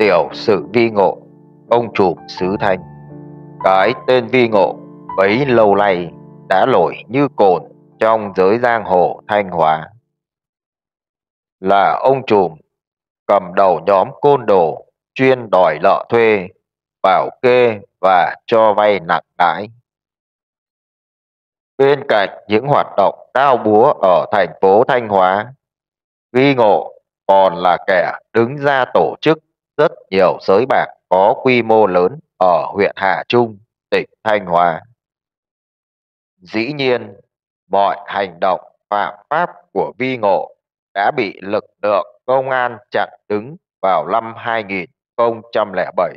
Tiểu sự vi ngộ Ông chủ sứ thanh. Cái tên vi ngộ Bấy lâu nay đã nổi như cồn Trong giới giang hồ thanh hóa. Là ông trùm Cầm đầu nhóm côn đồ Chuyên đòi lợ thuê Bảo kê và cho vay nặng đãi Bên cạnh những hoạt động cao búa ở thành phố Thanh Hóa, Vi Ngộ còn là kẻ đứng ra tổ chức rất nhiều sới bạc có quy mô lớn ở huyện Hà Trung, tỉnh Thanh Hóa. Dĩ nhiên, mọi hành động phạm pháp của Vi Ngộ đã bị lực lượng công an chặn đứng vào năm 2007.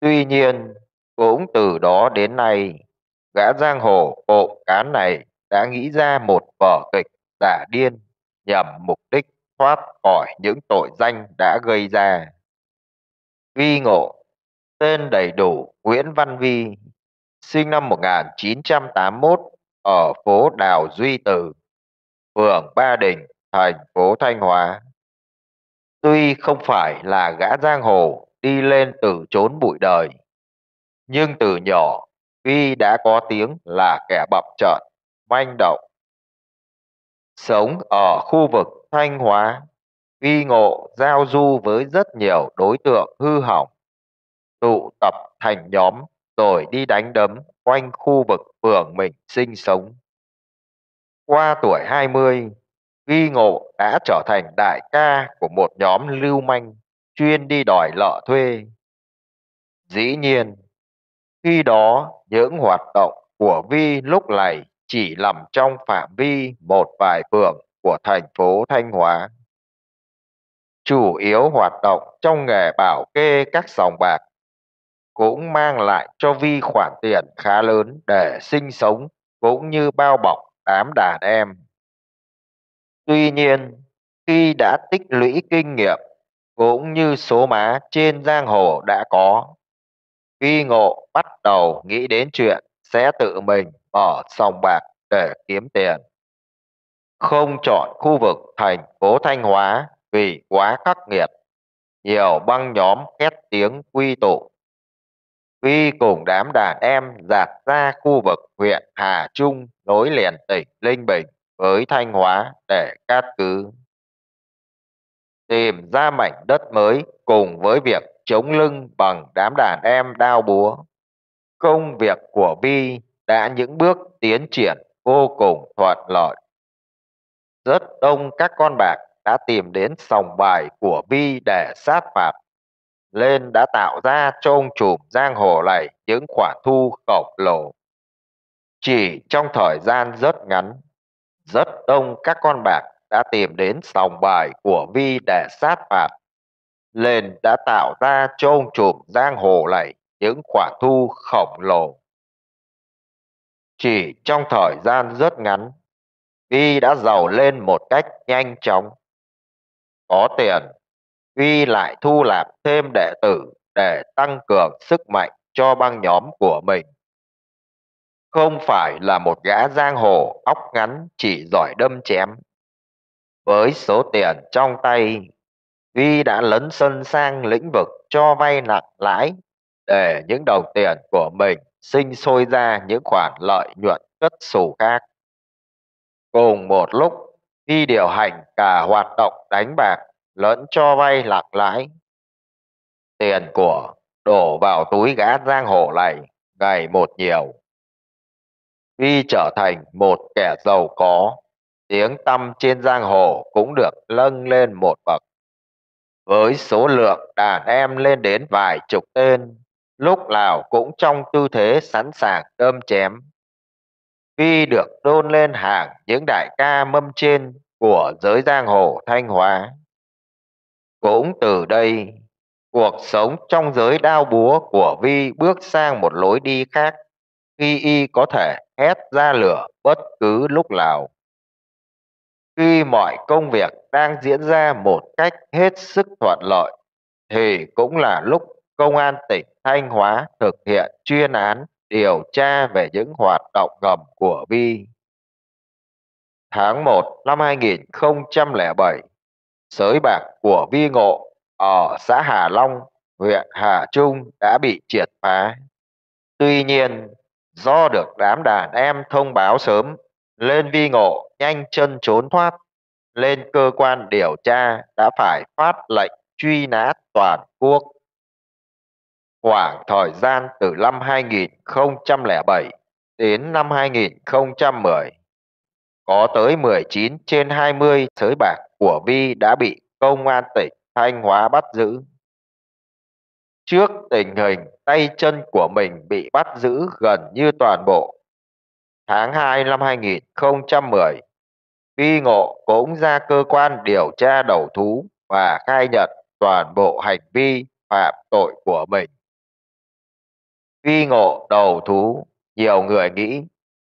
Tuy nhiên, cũng từ đó đến nay, gã giang hồ cộng cán này đã nghĩ ra một vở kịch giả điên nhằm mục đích thoát khỏi những tội danh đã gây ra. Vi Ngộ, tên đầy đủ Nguyễn Văn Vi, sinh năm 1981 ở phố Đào Duy Từ, phường Ba Đình, thành phố Thanh Hóa. Tuy không phải là gã giang hồ đi lên từ chốn bụi đời, nhưng từ nhỏ Vi đã có tiếng là kẻ bập trợn, manh động. Sống ở khu vực Thanh Hóa, Vi Ngộ giao du với rất nhiều đối tượng hư hỏng, tụ tập thành nhóm rồi đi đánh đấm quanh khu vực phường mình sinh sống. Qua tuổi 20, Vi Ngộ đã trở thành đại ca của một nhóm lưu manh chuyên đi đòi lợ thuê. Dĩ nhiên, khi đó những hoạt động của Vi lúc này chỉ nằm trong phạm vi một vài phường của thành phố Thanh Hóa. Chủ yếu hoạt động trong nghề bảo kê các sòng bạc cũng mang lại cho Vi khoản tiền khá lớn để sinh sống cũng như bao bọc đám đàn em. Tuy nhiên, khi đã tích lũy kinh nghiệm cũng như số má trên giang hồ đã có, Vi Ngộ bắt đầu nghĩ đến chuyện sẽ tự mình bỏ sòng bạc để kiếm tiền. Không chọn khu vực thành phố Thanh Hóa vì quá khắc nghiệt, nhiều băng nhóm khét tiếng quy tụ. Vi cùng đám đàn em dạt ra khu vực huyện Hà Trung nối liền tỉnh Linh Bình với Thanh Hóa để cát cứ. Tìm ra mảnh đất mới cùng với việc chống lưng bằng đám đàn em đao búa. Công việc của Vi đã những bước tiến triển vô cùng thuận lợi. Rất đông các con bạc đã tìm đến sòng bài của Vi để sát phạt, lên đã tạo ra cho ông trùm giang hồ này những khoản thu khổng lồ. Chỉ trong thời gian rất ngắn, rất đông các con bạc đã tìm đến sòng bài của Vi để sát phạt, lên đã tạo ra cho ông trùm giang hồ này những khoản thu khổng lồ. Chỉ trong thời gian rất ngắn, Vi đã giàu lên một cách nhanh chóng. Có tiền, Vi lại thu nạp thêm đệ tử để tăng cường sức mạnh cho băng nhóm của mình. Không phải là một gã giang hồ óc ngắn chỉ giỏi đâm chém. Với số tiền trong tay, Vi đã lấn sân sang lĩnh vực cho vay nặng lãi để những đồng tiền của mình sinh sôi ra những khoản lợi nhuận cất xù khác. Cùng một lúc, khi điều hành cả hoạt động đánh bạc lẫn cho vay lạc lãi, tiền của đổ vào túi gã giang hồ này ngày một nhiều. Khi trở thành một kẻ giàu có, tiếng tăm trên giang hồ cũng được nâng lên một bậc. Với số lượng đàn em lên đến vài chục tên, lúc nào cũng trong tư thế sẵn sàng đâm chém. Vi được đôn lên hàng những đại ca mâm trên của giới giang hồ Thanh Hóa. Cũng từ đây, cuộc sống trong giới đao búa của Vi bước sang một lối đi khác khi y có thể hét ra lửa bất cứ lúc nào. Khi mọi công việc đang diễn ra một cách hết sức thuận lợi, thì cũng là lúc Công an tỉnh Thanh Hóa thực hiện chuyên án điều tra về những hoạt động ngầm của Vi. Tháng 1 năm 2007, sới bạc của Vi Ngộ ở xã Hà Long, huyện Hà Trung đã bị triệt phá. Tuy nhiên, do được đám đàn em thông báo sớm, lên vi ngộ nhanh chân trốn thoát, lên cơ quan điều tra đã phải phát lệnh truy nã toàn quốc. Khoảng thời gian từ năm 2007 đến năm 2010, có tới 19 trên 20 sới bạc của Vi đã bị công an tỉnh Thanh Hóa bắt giữ. Trước tình hình tay chân của mình bị bắt giữ gần như toàn bộ, tháng 2 năm 2010, Vi Ngộ cũng ra cơ quan điều tra đầu thú và khai nhận toàn bộ hành vi phạm tội của mình. Vi Ngộ đầu thú, nhiều người nghĩ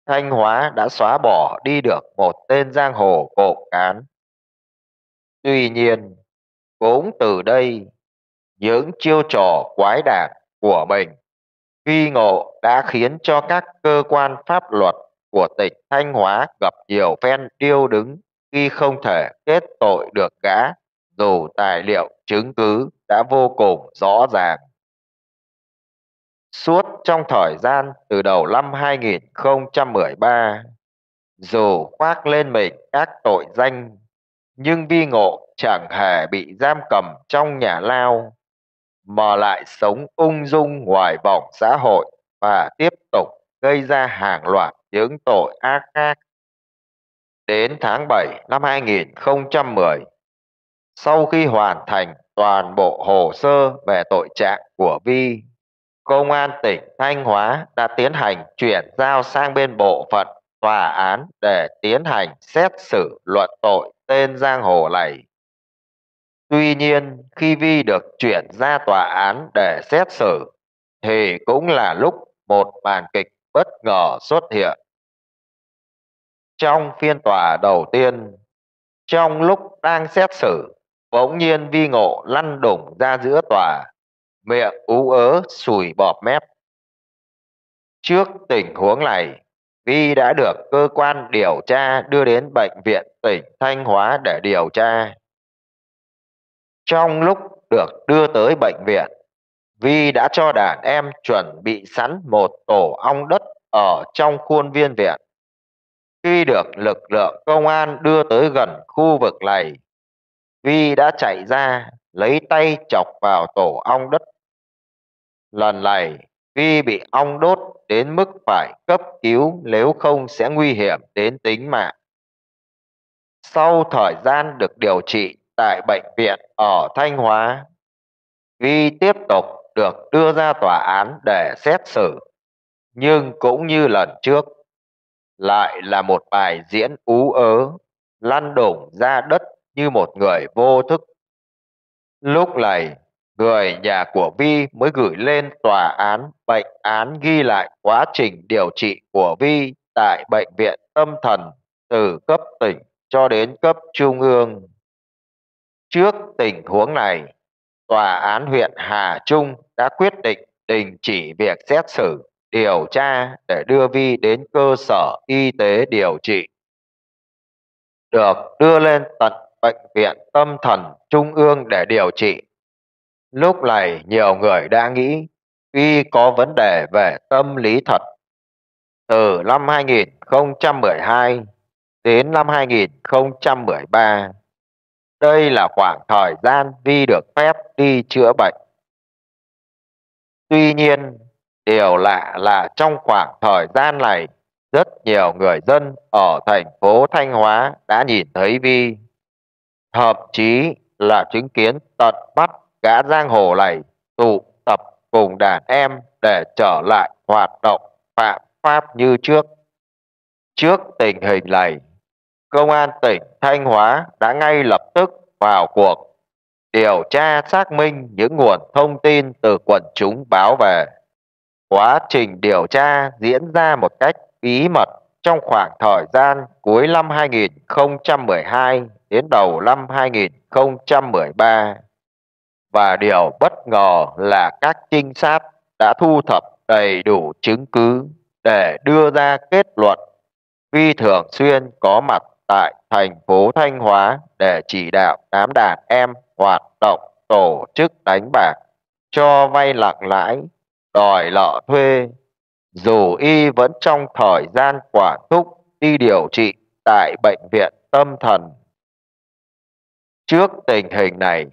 Thanh Hóa đã xóa bỏ đi được một tên giang hồ cộng cán. Tuy nhiên, cũng từ đây, những chiêu trò quái đản của mình, Vi Ngộ đã khiến cho các cơ quan pháp luật của tỉnh Thanh Hóa gặp nhiều phen điêu đứng khi không thể kết tội được gã, dù tài liệu chứng cứ đã vô cùng rõ ràng. Suốt trong thời gian từ đầu năm 2013, dù khoác lên mình các tội danh, nhưng Vi Ngộ chẳng hề bị giam cầm trong nhà lao, mà lại sống ung dung ngoài vòng xã hội và tiếp tục gây ra hàng loạt những tội ác khác. Đến tháng 7 năm 2010, sau khi hoàn thành toàn bộ hồ sơ về tội trạng của Vi, Công an tỉnh Thanh Hóa đã tiến hành chuyển giao sang bên bộ phận tòa án để tiến hành xét xử luận tội tên giang hồ này. Tuy nhiên, khi Vi được chuyển ra tòa án để xét xử, thì cũng là lúc một màn kịch bất ngờ xuất hiện. Trong phiên tòa đầu tiên, trong lúc đang xét xử, bỗng nhiên Vi Ngộ lăn đủng ra giữa tòa, miệng ú ớ sùi bọt mép. Trước tình huống này, Vi đã được cơ quan điều tra đưa đến bệnh viện tỉnh Thanh Hóa để điều tra. Trong lúc được đưa tới bệnh viện, Vi đã cho đàn em chuẩn bị sẵn một tổ ong đất ở trong khuôn viên viện. Khi được lực lượng công an đưa tới gần khu vực này, Vi đã chạy ra lấy tay chọc vào tổ ong đất. Lần này, Vi bị ong đốt đến mức phải cấp cứu nếu không sẽ nguy hiểm đến tính mạng. Sau thời gian được điều trị tại bệnh viện ở Thanh Hóa, Vi tiếp tục được đưa ra tòa án để xét xử. Nhưng cũng như lần trước, lại là một bài diễn ú ớ, lăn đùng ra đất như một người vô thức. Lúc này, người nhà của Vi mới gửi lên tòa án bệnh án ghi lại quá trình điều trị của Vi tại bệnh viện tâm thần từ cấp tỉnh cho đến cấp trung ương. Trước tình huống này, tòa án huyện Hà Trung đã quyết định đình chỉ việc xét xử, điều tra để đưa Vi đến cơ sở y tế điều trị. Được đưa lên tận bệnh viện tâm thần trung ương để điều trị. Lúc này nhiều người đã nghĩ Vi có vấn đề về tâm lý thật. Từ năm 2012 đến năm 2013, đây là khoảng thời gian Vi được phép đi chữa bệnh. Tuy nhiên, điều lạ là trong khoảng thời gian này, rất nhiều người dân ở thành phố Thanh Hóa đã nhìn thấy Vi. Thậm chí là chứng kiến tận mắt gã giang hồ này tụ tập cùng đàn em để trở lại hoạt động phạm pháp như trước. Trước tình hình này, Công an tỉnh Thanh Hóa đã ngay lập tức vào cuộc điều tra xác minh những nguồn thông tin từ quần chúng báo về. Quá trình điều tra diễn ra một cách bí mật trong khoảng thời gian cuối năm 2012 đến đầu năm 2013. Và điều bất ngờ là các trinh sát đã thu thập đầy đủ chứng cứ để đưa ra kết luận Vi thường xuyên có mặt tại thành phố Thanh Hóa để chỉ đạo đám đàn em hoạt động tổ chức đánh bạc, cho vay nặng lãi, đòi nợ thuê. Dù y vẫn trong thời gian quản thúc đi điều trị tại bệnh viện tâm thần. Trước tình hình này,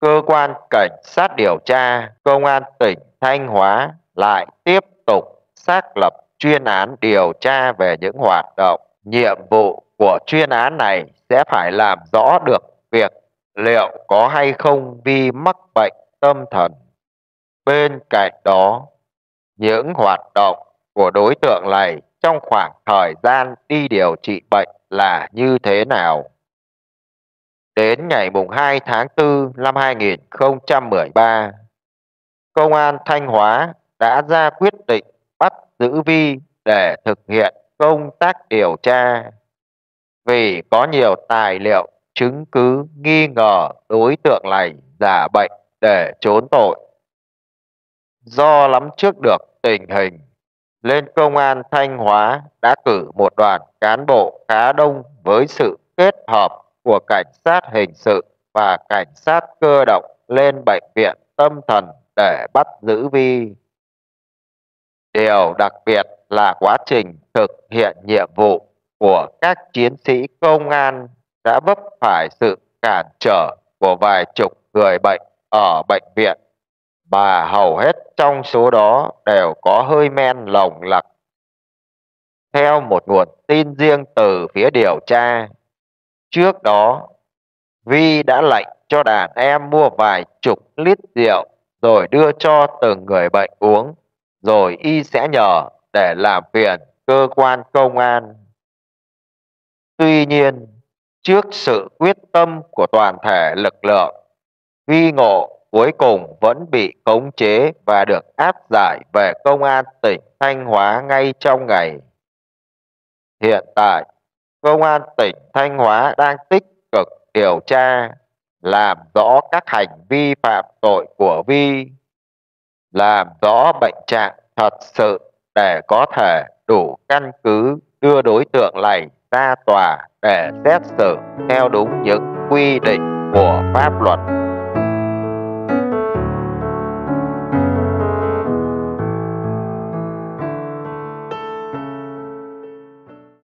cơ quan cảnh sát điều tra công an tỉnh Thanh Hóa lại tiếp tục xác lập chuyên án điều tra về những hoạt động nhiệm vụ của chuyên án này sẽ phải làm rõ được việc liệu có hay không Vi mắc bệnh tâm thần. Bên cạnh đó, những hoạt động của đối tượng này trong khoảng thời gian đi điều trị bệnh là như thế nào? Đến ngày mùng 2 tháng 4 năm 2013, Công an Thanh Hóa đã ra quyết định bắt giữ Vi để thực hiện công tác điều tra. Vì có nhiều tài liệu chứng cứ nghi ngờ đối tượng này giả bệnh để trốn tội. Do lắm trước được tình hình, lên công an Thanh Hóa đã cử một đoàn cán bộ khá đông với sự kết hợp của cảnh sát hình sự và cảnh sát cơ động lên bệnh viện tâm thần để bắt giữ Vi. Điều đặc biệt là quá trình thực hiện nhiệm vụ của các chiến sĩ công an đã vấp phải sự cản trở của vài chục người bệnh ở bệnh viện mà hầu hết trong số đó đều có hơi men lồng lặc. Theo một nguồn tin riêng từ phía điều tra, trước đó Vi đã lệnh cho đàn em mua vài chục lít rượu rồi đưa cho từng người bệnh uống, rồi y sẽ nhờ để làm phiền cơ quan công an. Tuy nhiên, trước sự quyết tâm của toàn thể lực lượng, Vi Ngộ cuối cùng vẫn bị khống chế và được áp giải về công an tỉnh Thanh Hóa ngay trong ngày. Hiện tại, công an tỉnh Thanh Hóa đang tích cực điều tra, làm rõ các hành vi phạm tội của Vi, làm rõ bệnh trạng thật sự để có thể đủ căn cứ đưa đối tượng này ra tòa để xét xử theo đúng những quy định của pháp luật.